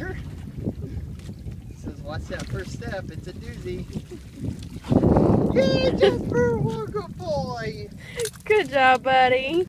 here. He says, watch that first step, it's a doozy. Jasper, a good boy. Good job, buddy.